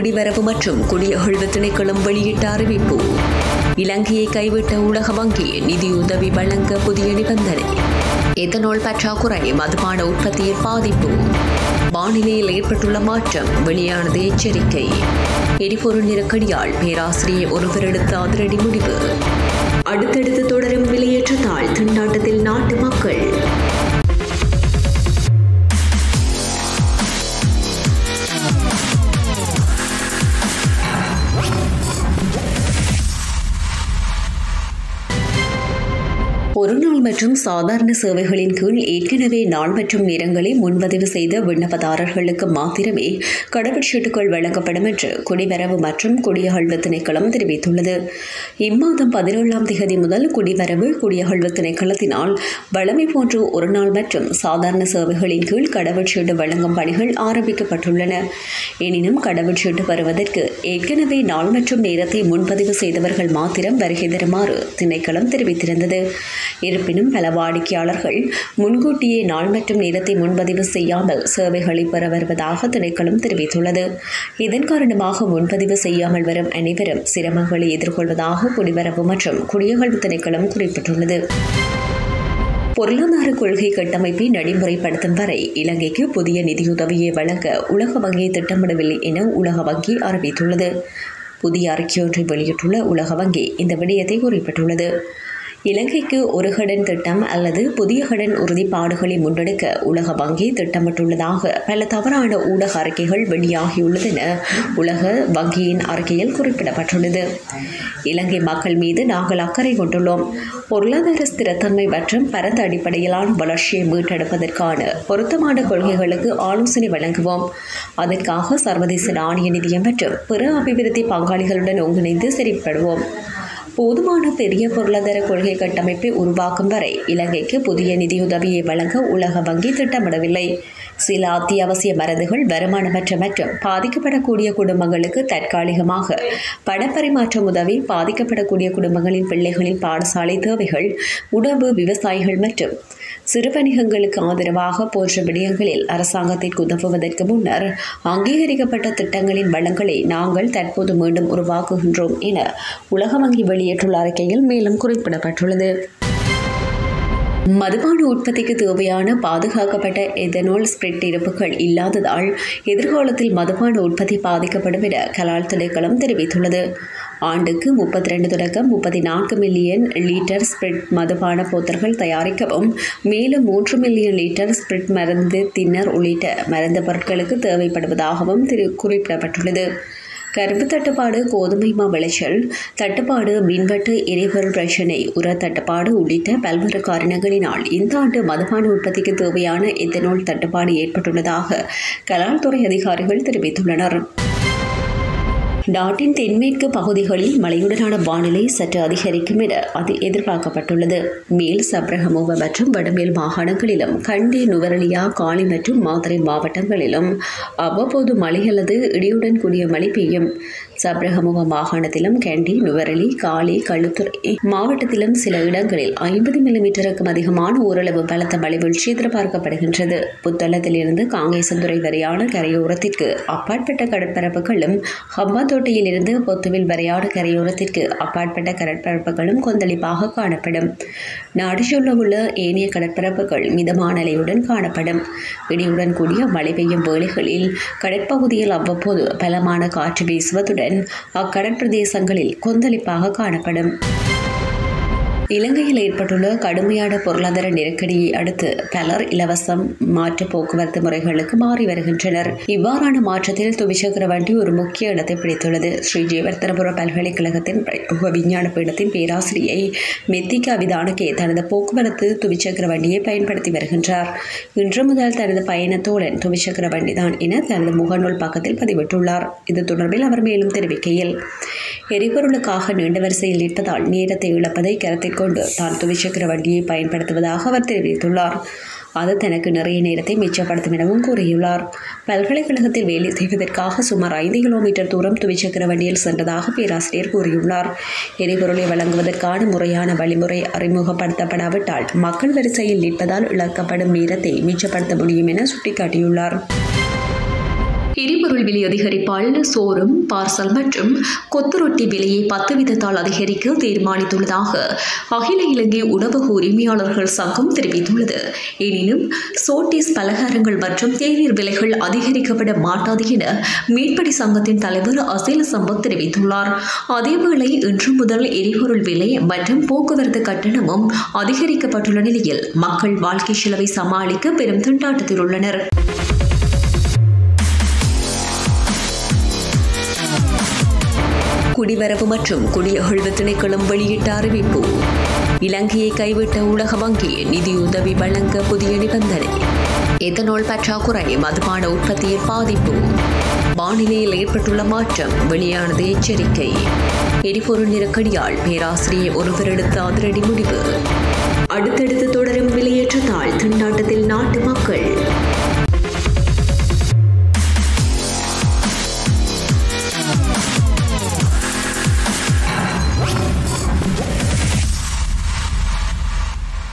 குடிவரவு மற்றும் குடியகழ்வு திணைக்களம் வெளியிட்ட அறிவிப்பு. இலங்கையை கைவிட்ட உலக வங்கி நிதியுதவி வழங்க புதிய நிபந்தனை. எத்தனால் பற்றாக்குறை மதுபான உற்பத்தியில் பாதிப்பு. வானிலையில் ஏற்பட்டுள்ள மாற்றம் வெளியானது எச்சரிக்கை. எரிபொருள் நெருக்கடியால் பேராசிரியர் ஒருவர் எடுத்த அதிரடி முடிவு. அடுத்தடுத்து தொடரும் விலையேற்றத்தால் திண்டாட்டத்தில் நாட்டு மக்கள் மற்றும் சாதாரண சேவைகளின் கீழ் ஏற்கனவே நாள் மற்றும் நேரங்களை முன்பதிவு செய்த விண்ணப்பதாரர்களுக்கு மாத்திரமே கடவுச்சீட்டுகள் வழங்கப்படும் என்று குடிவரவு மற்றும் குடியகழ்வு திணைக்களம் தெரிவித்துள்ளது. இம்மாதம் பதினேழாம் திகதி முதல் குடிவரவு குடியகழ்வு திணைக்களத்தினால் வழமை போன்ற ஒரு நாள் மற்றும் சாதாரண சேவைகளின் கீழ் கடவுச்சீட்டு வழங்கும் பணிகள் ஆரம்பிக்கப்பட்டுள்ளன. எனினும் கடவுச்சீட்டு பெறுவதற்கு ஏற்கனவே நாள் மற்றும் நேரத்தை முன்பதிவு செய்தவர்கள் மாத்திரம் வருகை தருமாறு திணைக்களம் தெரிவித்திருந்தது. இருப்பினும் பல வாடிக்கையாளர்கள் முன்கூட்டியே நாள் மற்றும் நேரத்தை முன்பதிவு செய்யாமல் சேவைகளை பெற வருவதாக திணைக்களம் தெரிவித்துள்ளது. இதன் காரணமாக முன்பதிவு செய்யாமல் வரும் அனைவரும் சிரமங்களை எதிர்கொள்வதாக குடிவரவு மற்றும் குடியகழ்வு திணைக்களம் குறிப்பிட்டுள்ளது. பொருளாதார கொள்கை கட்டமைப்பை நடைமுறைப்படுத்தும் வரை இலங்கைக்கு புதிய நிதியுதவியை வழங்க உலக வங்கி திட்டமிடவில்லை என உலக வங்கி அறிவித்துள்ளது. புதிய அறிக்கையொன்றை வெளியிட்டுள்ள உலக வங்கி இந்த விடயத்தை குறிப்பிட்டுள்ளது. இலங்கைக்கு ஒரு கடன் திட்டம் அல்லது புதிய கடன் உறுதிப்பாடுகளை முன்னெடுக்க உலக வங்கி திட்டமிட்டுள்ளதாக பல தவறான ஊடக அறிக்கைகள் வெளியாகியுள்ளதென உலக வங்கியின் அறிக்கையில் குறிப்பிடப்பட்டுள்ளது. இலங்கை மக்கள் மீது நாங்கள் அக்கறை கொண்டுள்ளோம். பொருளாதார ஸ்திரத்தன்மை மற்றும் பரந்த அடிப்படையிலான வளர்ச்சியை மீட்டெடுப்பதற்கான பொருத்தமான கொள்கைகளுக்கு ஆலோசனை வழங்குவோம். அதற்காக சர்வதேச நாணய நிதியம் மற்றும் பிற அபிவிருத்தி பங்காளிகளுடன் ஒருங்கிணைந்து செயல்படுவோம். போதுமான பெரிய பொருளாதார கொள்கை கட்டமைப்பை உருவாக்கும் வரை இலங்கைக்கு புதிய நிதியுதவியை வழங்க உலக வங்கி திட்டமிடவில்லை. சில அத்தியாவசிய மருந்துகள் வருமானமற்ற மற்றும் பாதிக்கப்படக்கூடிய குடும்பங்களுக்கு தற்காலிகமாக பணப்பரிமாற்றம் உதவி பாதிக்கப்படக்கூடிய குடும்பங்களின் பிள்ளைகளின் பாடசாலை தேவைகள் உணவு விவசாயிகள் மற்றும் சிறு வணிகங்களுக்கு ஆதரவாக போன்ற விடயங்களில் அரசாங்கத்திற்கு உதவுவதற்கு முன்னர் அங்கீகரிக்கப்பட்ட திட்டங்களின் வளங்களை நாங்கள் தற்போது மீண்டும் உருவாக்குகின்றோம் என உலக வங்கி வெளியிட்டுள்ள அறிக்கையில் மேலும் குறிப்பிடப்பட்டுள்ளது. மதுபான உற்பத்திக்கு தேவையான பாதுகாக்கப்பட்ட எதனால் ஸ்பிரிட் இருப்புகள் இல்லாததால் எதிர்காலத்தில் மதுபான உற்பத்தி பாதிக்கப்படும் என கலால் திணைக்களம் தெரிவித்துள்ளது. ஆண்டுக்கு முப்பத்தி ரெண்டு தொடக்கம் முப்பத்தி நான்கு மில்லியன் லிட்டர் ஸ்பிரிட் மதுபான போத்தர்கள் தயாரிக்கவும் மேலும் மூன்று மில்லியன் லிட்டர் ஸ்பிரிட் மருந்து தின்னர் உள்ளிட்ட மருந்து பொருட்களுக்கு தேவைப்படுவதாகவும் திரு குறிப்பிடப்பட்டுள்ளது. கரும்பு தட்டுப்பாடு கோதுமை மா விளைச்சல் தட்டுப்பாடு மின்வெட்டு எரிபொருள் பிரச்சினை உர தட்டுப்பாடு உள்ளிட்ட பல்வேறு காரணங்களினால் இந்த ஆண்டு மதுபான உற்பத்திக்கு தேவையான எத்தனால் தட்டுப்பாடு ஏற்பட்டுள்ளதாக கலால் துறை அதிகாரிகள் தெரிவித்துள்ளனர். நாட்டின் தென்மேற்கு பகுதிகளில் மழையுடனான வானிலை சற்று அதிகரிக்கும் என அது எதிர்பார்க்கப்பட்டுள்ளது. மேல் சப்ரகமுவ மற்றும் வடமேல் மாகாணங்களிலும் கண்டி நுவரலியா காலி மற்றும் மாதிரி மாவட்டங்களிலும் அவ்வப்போது மழை அல்லது இடியுடன் கூடிய மழை பெய்யும். சப்ரகமுவ மாகாணத்திலும் கெண்டி நுவரலி காலி களுத்துறை மாவட்டத்திலும் சில இடங்களில் ஐம்பது மில்லிமீட்டருக்கும் அதிகமான ஓரளவு பலத்த மழை வீழ்ச்சி எதிர்பார்க்கப்படுகின்றது புத்தளத்திலிருந்து காங்கேசந்துறை வரையான கரையோரத்திற்கு அப்பாற்பட்ட கடற்பரப்புகளும் ஹம்பாந்தோட்டையிலிருந்து பொத்துவில் வரையான கரையோரத்திற்கு அப்பாற்பட்ட கடற்பரப்புகளும் கொந்தளிப்பாக காணப்படும். நாடு சொல்ல உள்ள ஏனைய கடற்பரப்புகள் மிதமான அலையுடன் காணப்படும். இடியுடன் கூடிய மழை பெய்யும் வேளைகளில் கடற்பகுதியில் அவ்வப்போது பலமான காற்று வீசுவதுடன் அக்கடற்பிரதேசங்களில் கொந்தளிப்பாக காணப்படும். இலங்கையில் ஏற்பட்டுள்ள கடுமையான பொருளாதார நெருக்கடியை அடுத்து பலர் இலவசம் மாற்று போக்குவரத்து முறைகளுக்கு மாறி வருகின்றனர். இவ்வாறான மாற்றத்தில் துவிசக்கர வண்டி ஒரு முக்கிய இடத்தை பிடித்துள்ளது. ஸ்ரீ ஜெயவர்த்தனபுர பல்கலைக்கழகத்தின் விஞ்ஞான பீடத்தின் பேராசிரியை மெத்திகா விதானகே தனது போக்குவரத்து துவிச்சக்கர வண்டியை பயன்படுத்தி வருகின்றார். இன்று முதல் தனது பயணத்தோடன் துவிச்சக்கர வண்டி தான் என தனது முகநூல் பக்கத்தில் பதிவிட்டுள்ளார். இது தொடர்பில் அவர் மேலும் தெரிவிக்கையில் எரிபொருளுக்காக நீண்ட வரிசையில் நிற்பதால் நேரத்தை இழப்பதை கருத்தில் கொண்டு தான் துவிச்சக்கர வண்டியை பயன்படுத்துவதாக அவர் தெரிவித்துள்ளார். அது தனக்கு நிறைய நேரத்தை மிச்சப்படுத்தும் எனவும் கூறியுள்ளார். பல்கலைக்கழகத்தில் வேலை செய்வதற்காக சுமார் ஐந்து கிலோமீட்டர் தூரம் துவிச்சக்கர வண்டியில் சென்றதாக பேராசிரியர் கூறியுள்ளார். எரிபொருளை வழங்குவதற்கான முறையான வழிமுறை அறிமுகப்படுத்தப்படாவிட்டால் மக்கள் வரிசையில் நிற்பதால் இழக்கப்படும் நேரத்தை மிச்சப்படுத்த முடியும் என சுட்டிக்காட்டியுள்ளார். எரிபொருள் விலை அதிகரிப்பால் சோறும் பார்சல் மற்றும் கொத்துரொட்டி விலையை பத்து வீதத்தால் அதிகரிக்க தீர்மானித்துள்ளதாக அகில இலங்கை உணவக உரிமையாளர்கள் சங்கம் தெரிவித்துள்ளது. எனினும் சோட்டிஸ் பலகாரங்கள் மற்றும் தேநீர் விலைகள் அதிகரிக்கப்பட மாட்டாது என மீன்பிடி சங்கத்தின் தலைவர் அசில் சம்பத் தெரிவித்துள்ளார். அதேவேளை இன்று முதல் எரிபொருள் விலை மற்றும் போக்குவரத்து கட்டணமும் அதிகரிக்கப்பட்டுள்ள நிலையில் மக்கள் வாழ்க்கை செலவை சமாளிக்க பெரும் திண்டாட்டத்தில் உள்ளனர். குடிவரவு மற்றும் குடியகழ்வு திணைக்களம் வெளியிட்ட அறிவிப்பு. இலங்கையை கைவிட்ட உலக வங்கி நிதியுதவி வழங்க புதிய நிபந்தனை. எத்தனால் பற்றாக்குறை மதுபான உற்பத்தியில் பாதிப்பு. வானிலையில் ஏற்பட்டுள்ள மாற்றம் வெளியானது எச்சரிக்கை. எரிபொருள் நெருக்கடியால் பேராசிரியர் ஒருவர் எடுத்த அதிரடி முடிவு. அடுத்தடுத்து தொடரும் விலையேற்றத்தால் திண்டாட்டத்தில் நாட்டு மக்கள்